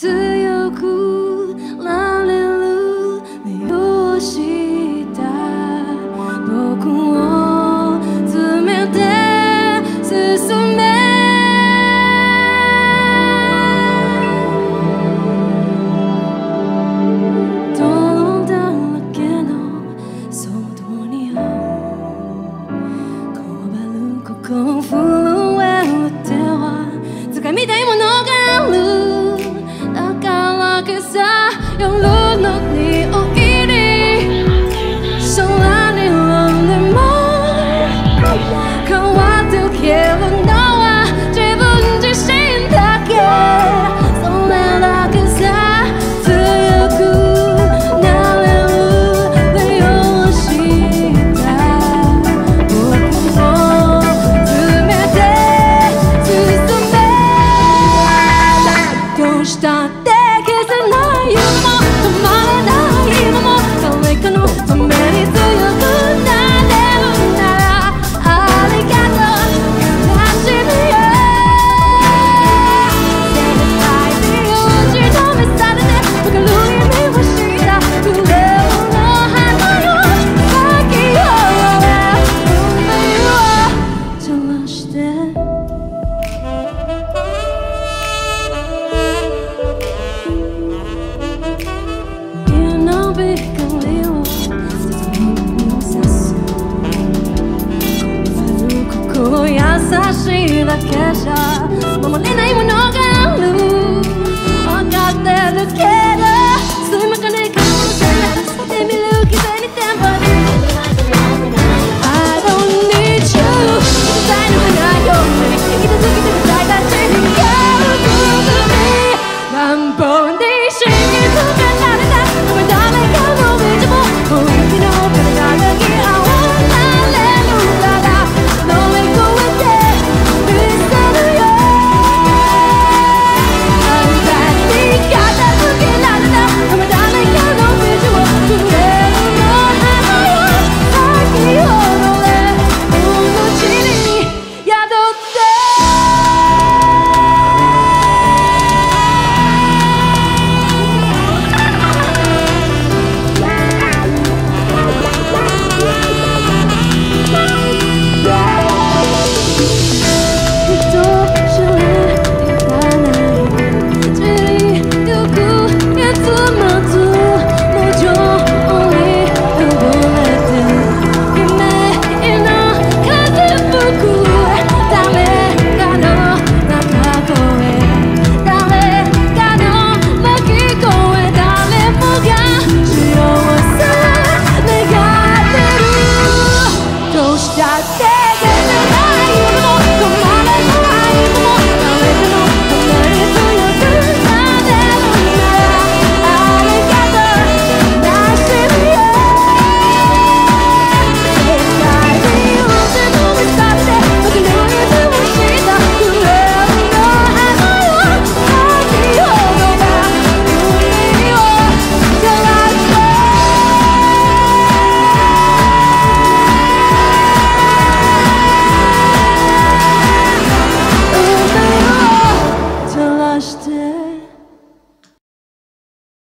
to don't look Coisa gira que